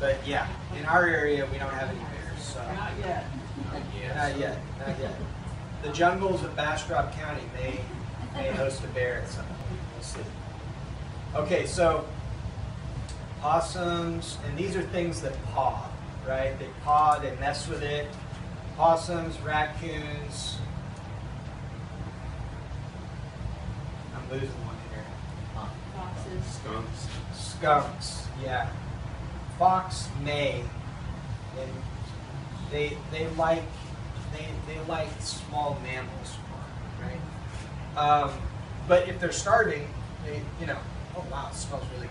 But yeah, in our area, we don't have any bears. So. Not yet. Not yet, not yet. The jungles of Bastrop County may, may host a bear at some point. We'll see. Okay, so possums, and these are things that paw, right? They paw, they mess with it. Possums, raccoons. I'm losing one here. Foxes. Skunks. Skunks, yeah. Fox may, and they they like they they like small mammals right? Um, but if they're starving, they you know, oh wow, it smells really good.